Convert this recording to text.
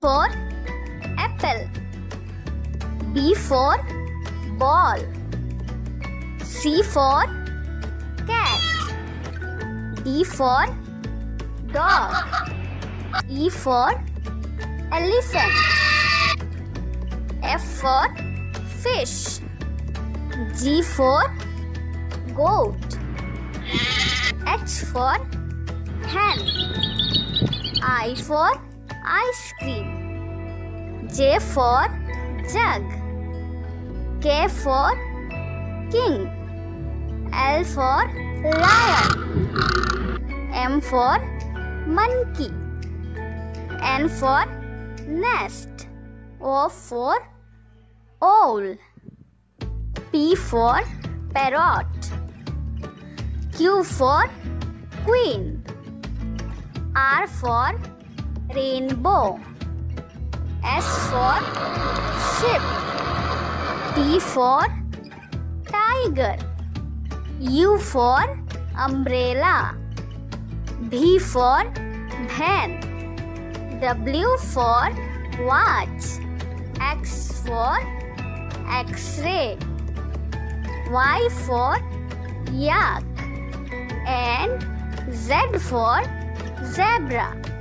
for apple. B for ball. C for cat. D for dog. E for elephant. F for fish. G for goat. H for hen. I for ice cream. J for jug. K for king. L for lion. M for monkey. N for nest. O for owl. P for parrot. Q for queen. R for rainbow. S for ship. T for tiger. U for umbrella. B for van. W for watch. X for x-ray. Y for yak. And Z for zebra.